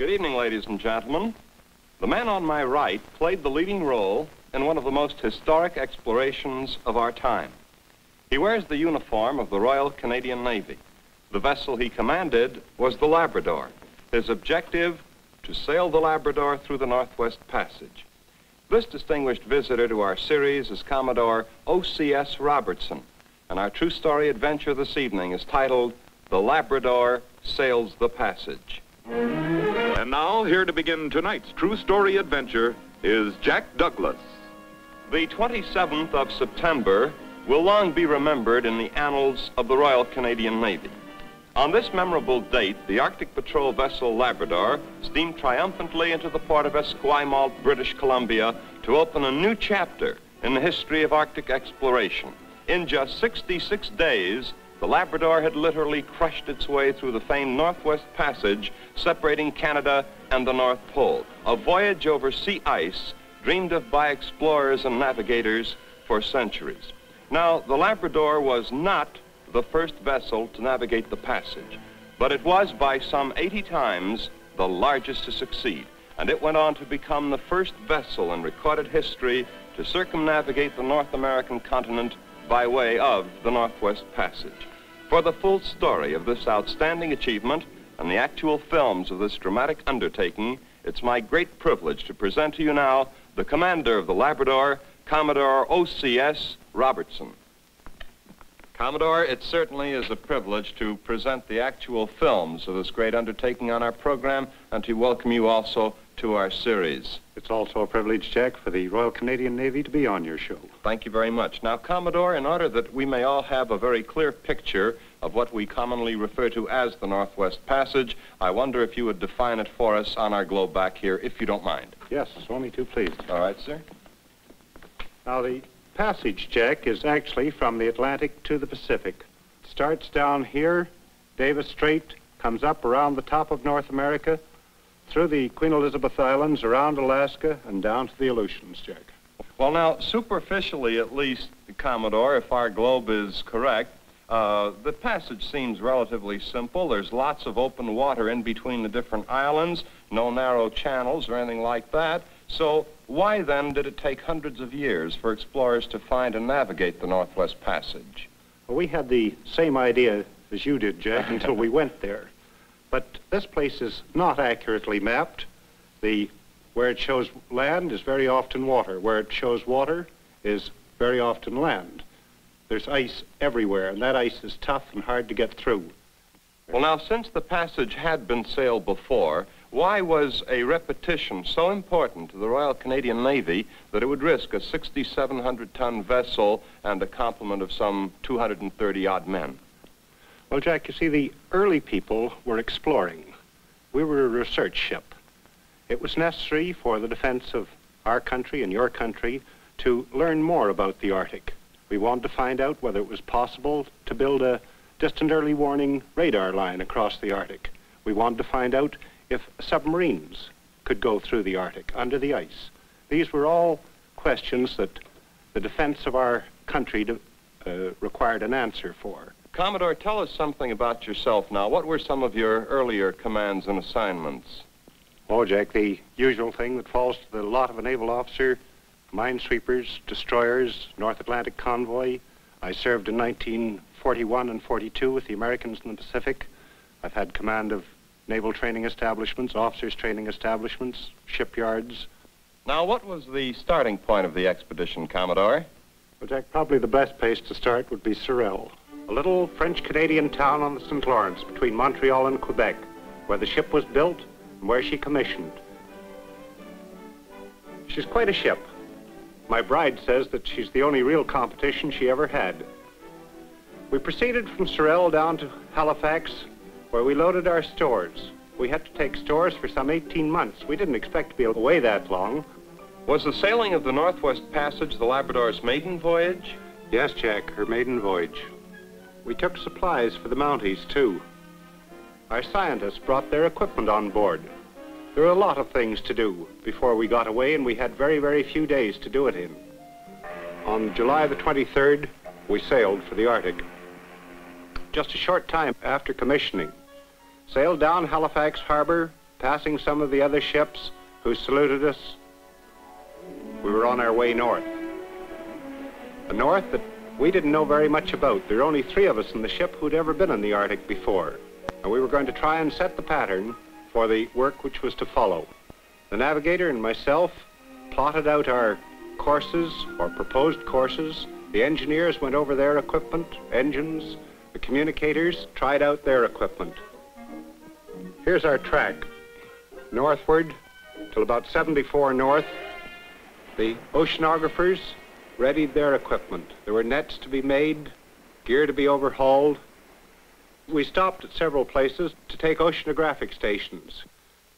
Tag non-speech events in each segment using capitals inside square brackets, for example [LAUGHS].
Good evening, ladies and gentlemen. The man on my right played the leading role in one of the most historic explorations of our time. He wears the uniform of the Royal Canadian Navy. The vessel he commanded was the Labrador. His objective, to sail the Labrador through the Northwest Passage. This distinguished visitor to our series is Commodore O.C.S. Robertson, and our true story adventure this evening is titled The Labrador Sails the Passage. And now, here to begin tonight's true story adventure is Jack Douglas. The 27th of September will long be remembered in the annals of the Royal Canadian Navy. On this memorable date, the Arctic Patrol vessel Labrador steamed triumphantly into the port of Esquimalt, British Columbia, to open a new chapter in the history of Arctic exploration. In just 66 days, the Labrador had literally crushed its way through the famed Northwest Passage separating Canada and the North Pole, a voyage over sea ice dreamed of by explorers and navigators for centuries. Now, the Labrador was not the first vessel to navigate the passage, but it was by some 80 times the largest to succeed, and it went on to become the first vessel in recorded history to circumnavigate the North American continent by way of the Northwest Passage. For the full story of this outstanding achievement and the actual films of this dramatic undertaking, it's my great privilege to present to you now the commander of the Labrador, Commodore O.C.S. Robertson. Commodore, it certainly is a privilege to present the actual films of this great undertaking on our program and to welcome you also to our series. It's also a privilege, Jack, for the Royal Canadian Navy to be on your show. Thank you very much. Now, Commodore, in order that we may all have a very clear picture of what we commonly refer to as the Northwest Passage, I wonder if you would define it for us on our globe back here, if you don't mind. Yes, only too please. All right, sir. Now, the passage, Jack, is actually from the Atlantic to the Pacific. It starts down here, Davis Strait, comes up around the top of North America, through the Queen Elizabeth Islands, around Alaska, and down to the Aleutians, Jack. Well, now, superficially at least, Commodore, if our globe is correct, uh, the passage seems relatively simple. There's lots of open water in between the different islands, no narrow channels or anything like that. So why then did it take hundreds of years for explorers to find and navigate the Northwest Passage? Well, we had the same idea as you did, Jack, [LAUGHS] until we went there. But this place is not accurately mapped. The where it shows land is very often water. Where it shows water is very often land. There's ice everywhere, and that ice is tough and hard to get through. Well, now, since the passage had been sailed before, why was a repetition so important to the Royal Canadian Navy that it would risk a 6,700 ton vessel and a complement of some 230 odd men? Well, Jack, you see, the early people were exploring. We were a research ship. It was necessary for the defense of our country and your country to learn more about the Arctic. We wanted to find out whether it was possible to build a distant early warning radar line across the Arctic. We wanted to find out if submarines could go through the Arctic under the ice. These were all questions that the defense of our country uh, required an answer for. Commodore, tell us something about yourself now. What were some of your earlier commands and assignments? Oh, Jack, the usual thing that falls to the lot of a naval officer minesweepers, destroyers, North Atlantic convoy. I served in 1941 and 42 with the Americans in the Pacific. I've had command of naval training establishments, officers training establishments, shipyards. Now, what was the starting point of the expedition, Commodore? Well, Jack, probably the best place to start would be Sorel, a little French-Canadian town on the St. Lawrence between Montreal and Quebec, where the ship was built and where she commissioned. She's quite a ship. My bride says that she's the only real competition she ever had. We proceeded from Sorel down to Halifax, where we loaded our stores. We had to take stores for some 18 months. We didn't expect to be away that long. Was the sailing of the Northwest Passage the Labrador's maiden voyage? Yes, Jack, her maiden voyage. We took supplies for the Mounties, too. Our scientists brought their equipment on board. There were a lot of things to do before we got away, and we had very, very few days to do it in. On July the 23rd, we sailed for the Arctic. Just a short time after commissioning, sailed down Halifax Harbor, passing some of the other ships who saluted us, we were on our way north. A north that we didn't know very much about. There were only three of us in the ship who'd ever been in the Arctic before. And we were going to try and set the pattern for the work which was to follow. The navigator and myself plotted out our courses or proposed courses. The engineers went over their equipment, engines. The communicators tried out their equipment. Here's our track. Northward till about 74 north. The oceanographers readied their equipment. There were nets to be made, gear to be overhauled. We stopped at several places to take oceanographic stations.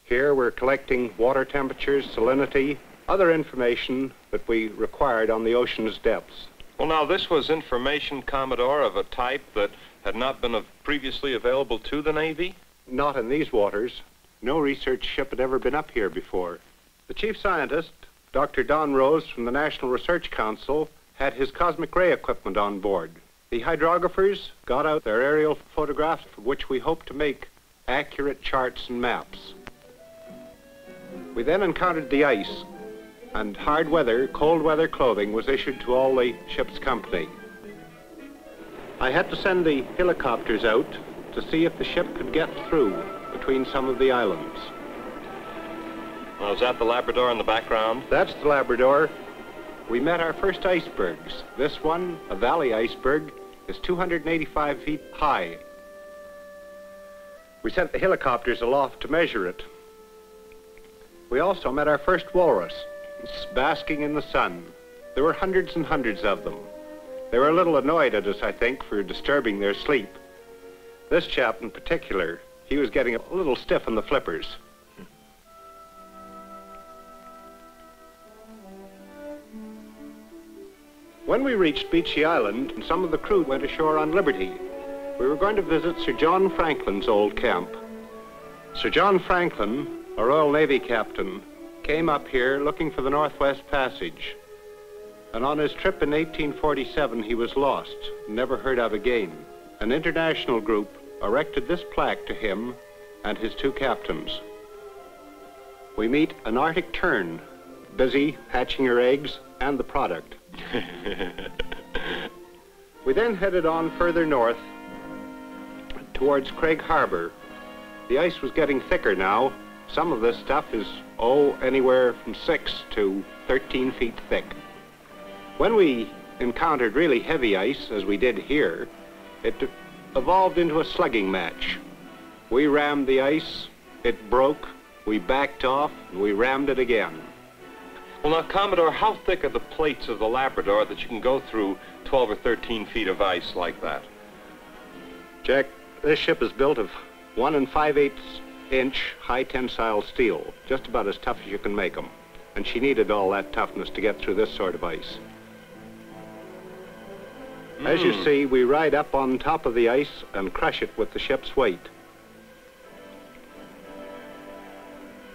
Here we're collecting water temperatures, salinity, other information that we required on the ocean's depths. Well, now, this was information, Commodore, of a type that had not been of previously available to the Navy? Not in these waters. No research ship had ever been up here before. The chief scientist, Dr. Don Rose from the National Research Council, had his cosmic ray equipment on board. The hydrographers got out their aerial photographs from which we hoped to make accurate charts and maps. We then encountered the ice, and hard weather, cold weather clothing was issued to all the ship's company. I had to send the helicopters out to see if the ship could get through between some of the islands. Well, is that the Labrador in the background? That's the Labrador. We met our first icebergs. This one, a valley iceberg, is 285 feet high. We sent the helicopters aloft to measure it. We also met our first walrus, basking in the sun. There were hundreds and hundreds of them. They were a little annoyed at us, I think, for disturbing their sleep. This chap in particular, he was getting a little stiff in the flippers. When we reached Beechey Island, some of the crew went ashore on Liberty. We were going to visit Sir John Franklin's old camp. Sir John Franklin, a Royal Navy captain, came up here looking for the Northwest Passage. And on his trip in 1847, he was lost, never heard of again. An international group erected this plaque to him and his two captains. We meet an Arctic tern, busy hatching her eggs and the product. [LAUGHS] we then headed on further north towards Craig Harbor. The ice was getting thicker now. Some of this stuff is, oh, anywhere from 6 to 13 feet thick. When we encountered really heavy ice, as we did here, it evolved into a slugging match. We rammed the ice, it broke, we backed off, and we rammed it again. Well, now, Commodore, how thick are the plates of the Labrador that you can go through 12 or 13 feet of ice like that? Jack, this ship is built of one and five-eighths inch high tensile steel, just about as tough as you can make them. And she needed all that toughness to get through this sort of ice. Mm. As you hmm. see, we ride up on top of the ice and crush it with the ship's weight.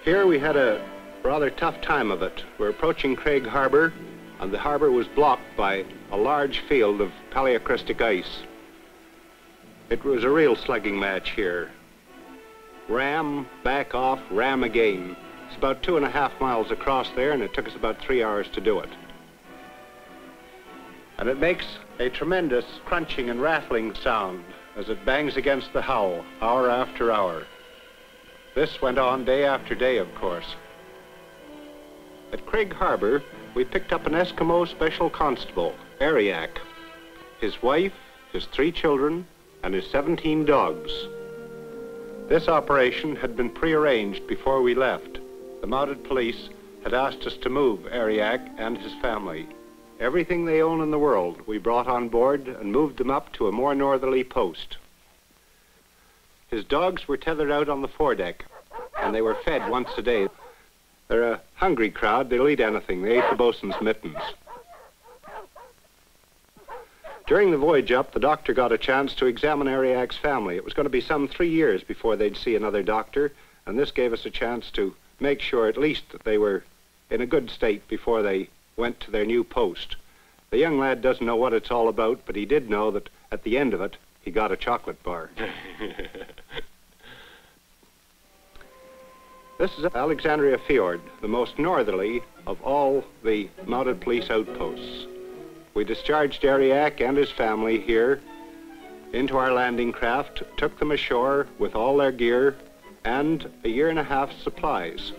Here we had a rather tough time of it. We're approaching Craig Harbor, and the harbor was blocked by a large field of paleocrystic ice. It was a real slugging match here. Ram, back off, ram again. It's about two and a half miles across there, and it took us about three hours to do it. And it makes a tremendous crunching and rattling sound as it bangs against the hull, hour after hour. This went on day after day, of course. At Craig Harbor, we picked up an Eskimo special constable, Ariak, his wife, his three children, and his 17 dogs. This operation had been prearranged before we left. The mounted police had asked us to move Ariak and his family. Everything they own in the world we brought on board and moved them up to a more northerly post. His dogs were tethered out on the foredeck, and they were fed once a day. They're a hungry crowd. They'll eat anything. They ate the bosun's mittens. During the voyage up, the doctor got a chance to examine Ariak's family. It was going to be some three years before they'd see another doctor, and this gave us a chance to make sure at least that they were in a good state before they went to their new post. The young lad doesn't know what it's all about, but he did know that at the end of it, he got a chocolate bar. [LAUGHS] This is Alexandra Fiord, the most northerly of all the mounted police outposts. We discharged Ariak and his family here into our landing craft, took them ashore with all their gear and a year and a half supplies.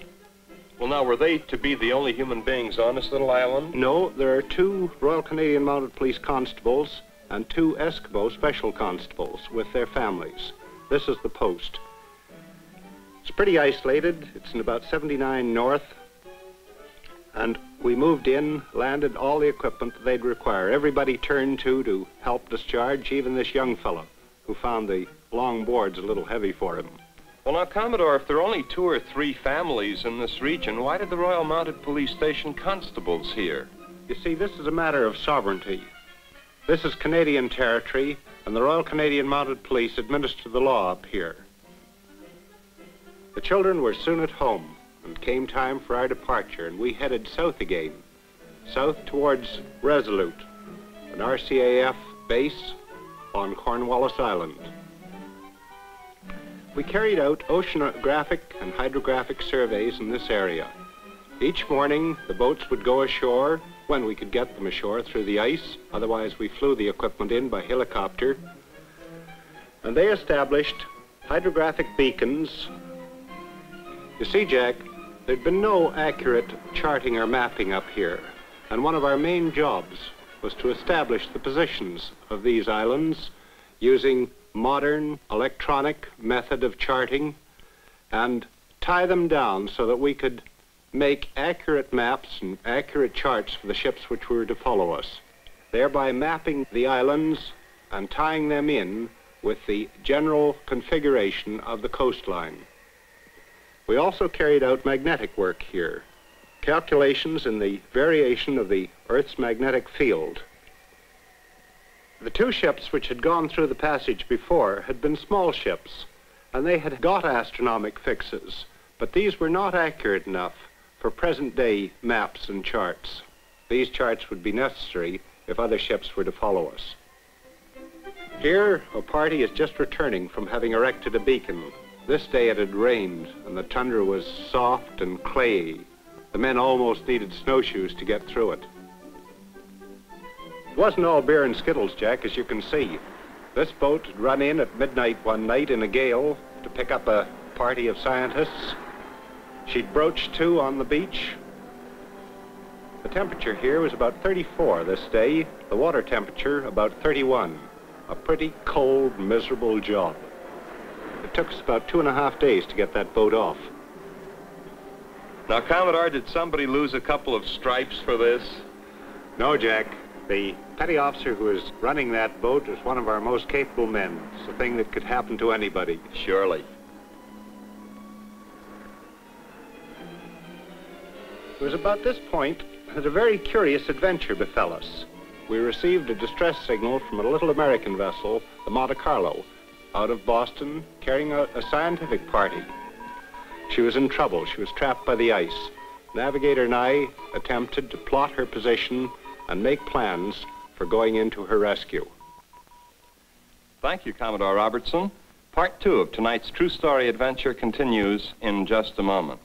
Well, now, were they to be the only human beings on this little island? No, there are two Royal Canadian Mounted Police constables and two Eskimo special constables with their families. This is the post. It's pretty isolated. It's in about 79 north. And we moved in, landed all the equipment that they'd require. Everybody turned to to help discharge, even this young fellow who found the long boards a little heavy for him. Well, now, Commodore, if there are only two or three families in this region, why did the Royal Mounted Police station constables here? You see, this is a matter of sovereignty. This is Canadian territory, and the Royal Canadian Mounted Police administer the law up here. The children were soon at home, and came time for our departure, and we headed south again, south towards Resolute, an RCAF base on Cornwallis Island. We carried out oceanographic and hydrographic surveys in this area. Each morning, the boats would go ashore when we could get them ashore through the ice. Otherwise, we flew the equipment in by helicopter. And they established hydrographic beacons. You see, Jack, there'd been no accurate charting or mapping up here. And one of our main jobs was to establish the positions of these islands using modern electronic method of charting and tie them down so that we could make accurate maps and accurate charts for the ships which were to follow us, thereby mapping the islands and tying them in with the general configuration of the coastline. We also carried out magnetic work here, calculations in the variation of the Earth's magnetic field the two ships which had gone through the passage before had been small ships, and they had got astronomic fixes, but these were not accurate enough for present-day maps and charts. These charts would be necessary if other ships were to follow us. Here, a party is just returning from having erected a beacon. This day it had rained, and the tundra was soft and clayey. The men almost needed snowshoes to get through it. It wasn't all beer and skittles, Jack, as you can see. This boat had run in at midnight one night in a gale to pick up a party of scientists. She'd broached to on the beach. The temperature here was about 34 this day, the water temperature about 31. A pretty cold, miserable job. It took us about two and a half days to get that boat off. Now, Commodore, did somebody lose a couple of stripes for this? No, Jack. The petty officer who was running that boat was one of our most capable men. It's a thing that could happen to anybody. Surely. It was about this point that a very curious adventure befell us. We received a distress signal from a little American vessel, the Monte Carlo, out of Boston, carrying a, a scientific party. She was in trouble. She was trapped by the ice. Navigator and I attempted to plot her position and make plans for going into her rescue. Thank you, Commodore Robertson. Part two of tonight's true story adventure continues in just a moment.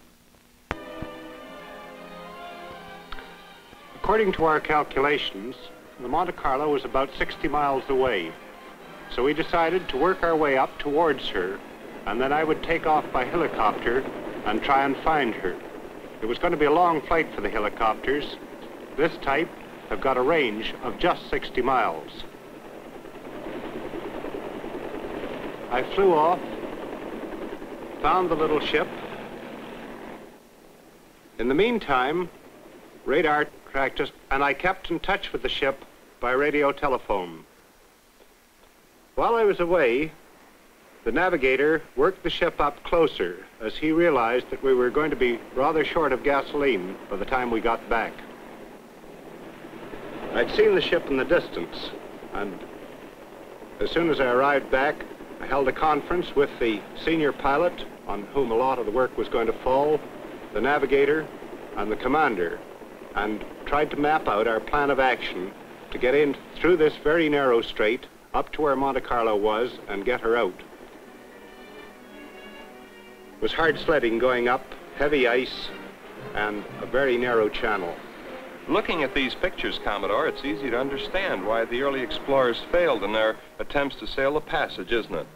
According to our calculations, the Monte Carlo was about 60 miles away. So we decided to work our way up towards her, and then I would take off by helicopter and try and find her. It was going to be a long flight for the helicopters. This type have got a range of just 60 miles. I flew off, found the little ship. In the meantime, radar tracked us, and I kept in touch with the ship by radio telephone. While I was away, the navigator worked the ship up closer as he realized that we were going to be rather short of gasoline by the time we got back. I'd seen the ship in the distance, and as soon as I arrived back, I held a conference with the senior pilot, on whom a lot of the work was going to fall, the navigator, and the commander, and tried to map out our plan of action to get in through this very narrow strait up to where Monte Carlo was and get her out. It was hard sledding going up heavy ice and a very narrow channel. Looking at these pictures, Commodore, it's easy to understand why the early explorers failed in their attempts to sail the passage, isn't it?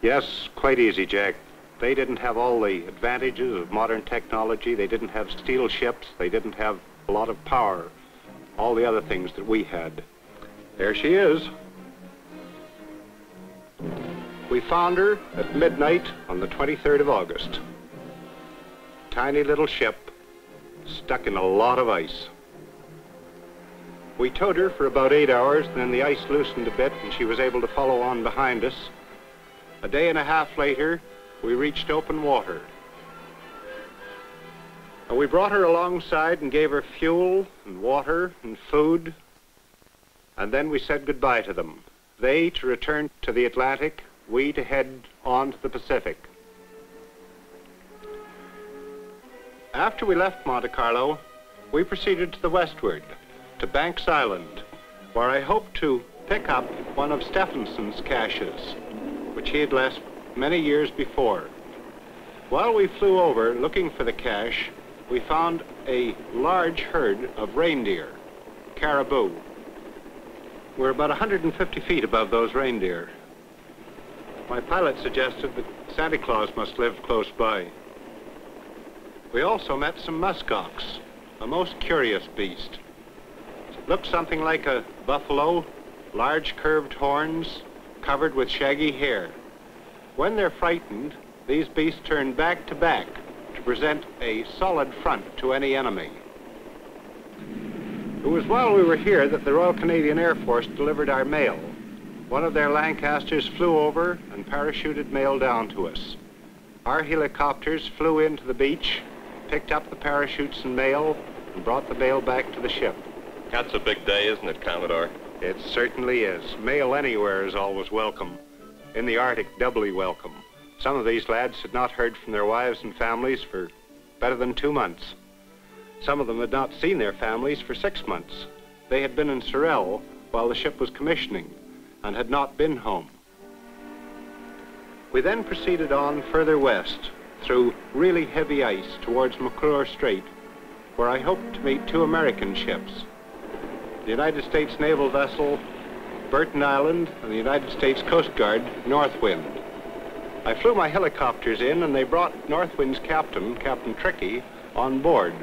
Yes, quite easy, Jack. They didn't have all the advantages of modern technology. They didn't have steel ships. They didn't have a lot of power. All the other things that we had. There she is. We found her at midnight on the 23rd of August. Tiny little ship stuck in a lot of ice. We towed her for about eight hours, then the ice loosened a bit and she was able to follow on behind us. A day and a half later, we reached open water. And we brought her alongside and gave her fuel and water and food. And then we said goodbye to them. They to return to the Atlantic, we to head on to the Pacific. After we left Monte Carlo, we proceeded to the westward, to Banks Island, where I hoped to pick up one of Stefansson's caches, which he had left many years before. While we flew over looking for the cache, we found a large herd of reindeer, caribou. We're about 150 feet above those reindeer. My pilot suggested that Santa Claus must live close by. We also met some muskox, a most curious beast. It looked something like a buffalo, large curved horns, covered with shaggy hair. When they're frightened, these beasts turn back to back to present a solid front to any enemy. It was while we were here that the Royal Canadian Air Force delivered our mail. One of their Lancasters flew over and parachuted mail down to us. Our helicopters flew into the beach picked up the parachutes and mail and brought the mail back to the ship. That's a big day, isn't it, Commodore? It certainly is. Mail anywhere is always welcome. In the Arctic, doubly welcome. Some of these lads had not heard from their wives and families for better than two months. Some of them had not seen their families for six months. They had been in Sorel while the ship was commissioning and had not been home. We then proceeded on further west through really heavy ice towards McClure Strait, where I hoped to meet two American ships, the United States naval vessel Burton Island and the United States Coast Guard Northwind. I flew my helicopters in and they brought Northwind's captain, Captain Tricky, on board.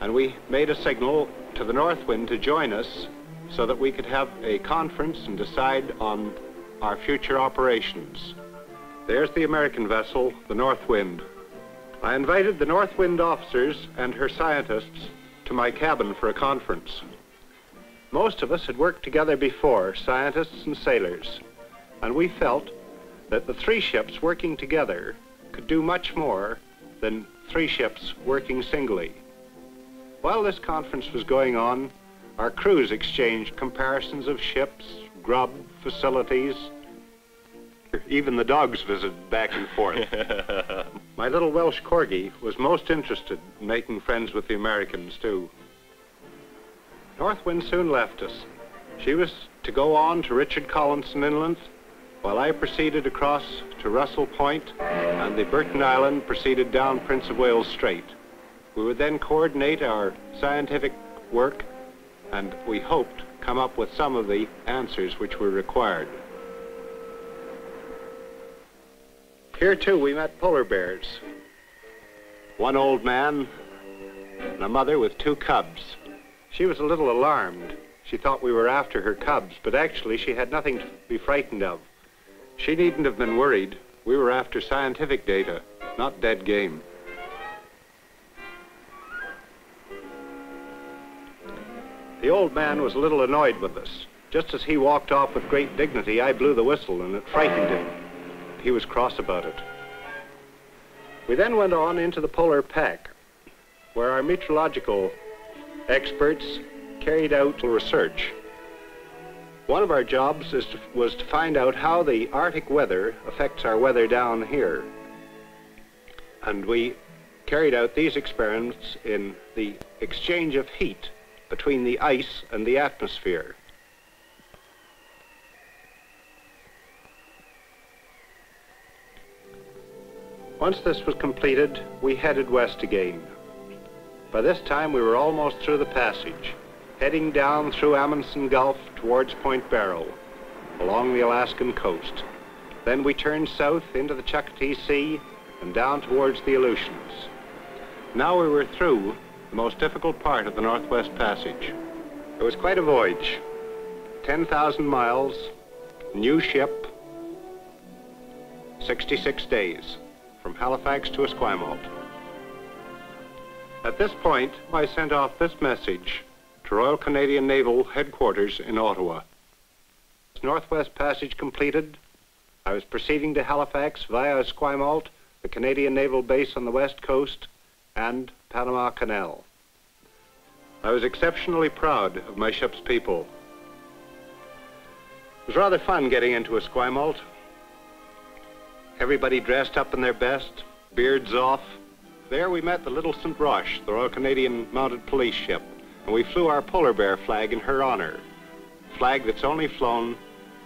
And we made a signal to the Northwind to join us so that we could have a conference and decide on our future operations. There's the American vessel, the Northwind. I invited the Northwind officers and her scientists to my cabin for a conference. Most of us had worked together before, scientists and sailors, and we felt that the three ships working together could do much more than three ships working singly. While this conference was going on, our crews exchanged comparisons of ships, grub, facilities, even the dogs visited back and forth. [LAUGHS] My little Welsh corgi was most interested in making friends with the Americans, too. Northwind soon left us. She was to go on to Richard Collinson Inlet, while I proceeded across to Russell Point, and the Burton Island proceeded down Prince of Wales Strait. We would then coordinate our scientific work, and we hoped come up with some of the answers which were required. Here, too, we met polar bears. One old man and a mother with two cubs. She was a little alarmed. She thought we were after her cubs, but actually she had nothing to be frightened of. She needn't have been worried. We were after scientific data, not dead game. The old man was a little annoyed with us. Just as he walked off with great dignity, I blew the whistle and it frightened him he was cross about it. We then went on into the polar pack, where our meteorological experts carried out research. One of our jobs to, was to find out how the Arctic weather affects our weather down here. And we carried out these experiments in the exchange of heat between the ice and the atmosphere. Once this was completed, we headed west again. By this time, we were almost through the passage, heading down through Amundsen Gulf towards Point Barrow, along the Alaskan coast. Then we turned south into the Chukotay Sea and down towards the Aleutians. Now we were through the most difficult part of the Northwest Passage. It was quite a voyage. 10,000 miles, new ship, 66 days, from Halifax to Esquimalt. At this point, I sent off this message to Royal Canadian Naval Headquarters in Ottawa. Northwest Passage completed, I was proceeding to Halifax via Esquimalt, the Canadian Naval Base on the west coast, and Panama Canal. I was exceptionally proud of my ship's people. It was rather fun getting into Esquimalt. Everybody dressed up in their best, beards off. There we met the little St. Roch, the Royal Canadian Mounted Police ship, and we flew our polar bear flag in her honor, flag that's only flown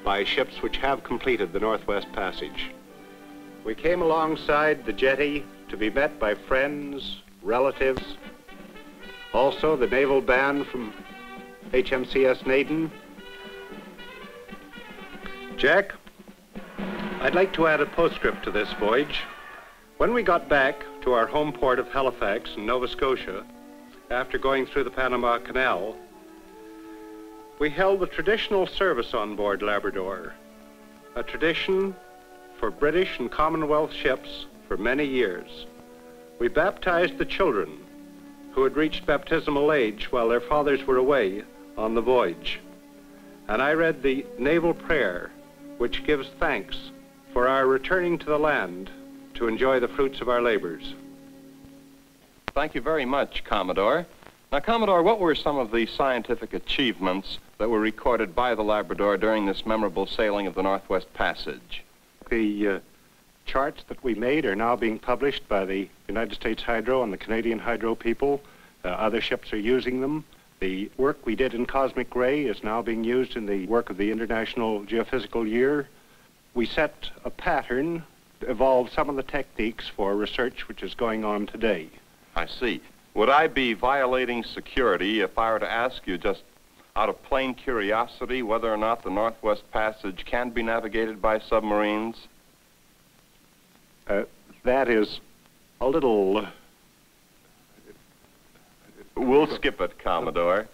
by ships which have completed the Northwest Passage. We came alongside the jetty to be met by friends, relatives, also the naval band from HMCS Naden. Jack, I'd like to add a postscript to this voyage. When we got back to our home port of Halifax in Nova Scotia, after going through the Panama Canal, we held the traditional service on board Labrador, a tradition for British and Commonwealth ships for many years. We baptized the children who had reached baptismal age while their fathers were away on the voyage. And I read the naval prayer, which gives thanks for our returning to the land to enjoy the fruits of our labors. Thank you very much, Commodore. Now, Commodore, what were some of the scientific achievements that were recorded by the Labrador during this memorable sailing of the Northwest Passage? The uh, charts that we made are now being published by the United States Hydro and the Canadian Hydro people. Uh, other ships are using them. The work we did in cosmic ray is now being used in the work of the International Geophysical Year. We set a pattern, evolved some of the techniques for research which is going on today. I see. Would I be violating security if I were to ask you just out of plain curiosity whether or not the Northwest Passage can be navigated by submarines? Uh, that is a little... We'll skip it, Commodore.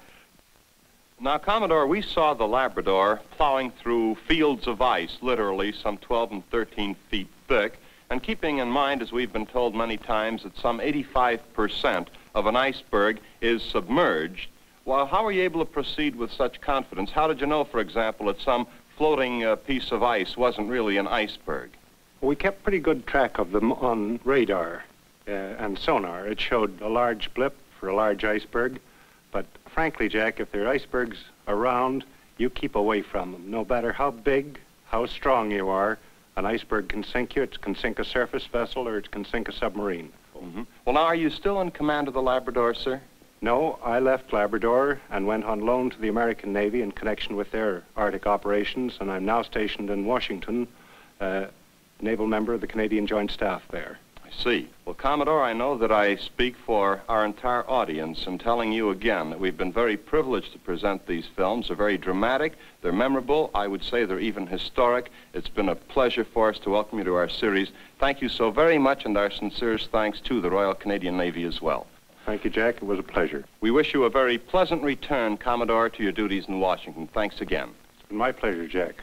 Now, Commodore, we saw the Labrador plowing through fields of ice, literally some 12 and 13 feet thick, and keeping in mind, as we've been told many times, that some 85% of an iceberg is submerged, well, how were you able to proceed with such confidence? How did you know, for example, that some floating uh, piece of ice wasn't really an iceberg? We kept pretty good track of them on radar uh, and sonar. It showed a large blip for a large iceberg. But frankly, Jack, if there are icebergs around, you keep away from them. No matter how big, how strong you are, an iceberg can sink you. It can sink a surface vessel or it can sink a submarine. Mm -hmm. Well, now, are you still in command of the Labrador, sir? No, I left Labrador and went on loan to the American Navy in connection with their Arctic operations, and I'm now stationed in Washington, uh, naval member of the Canadian Joint Staff there. I see. Well, Commodore, I know that I speak for our entire audience in telling you again that we've been very privileged to present these films. They're very dramatic, they're memorable, I would say they're even historic. It's been a pleasure for us to welcome you to our series. Thank you so very much, and our sincerest thanks to the Royal Canadian Navy as well. Thank you, Jack. It was a pleasure. We wish you a very pleasant return, Commodore, to your duties in Washington. Thanks again. It's been my pleasure, Jack.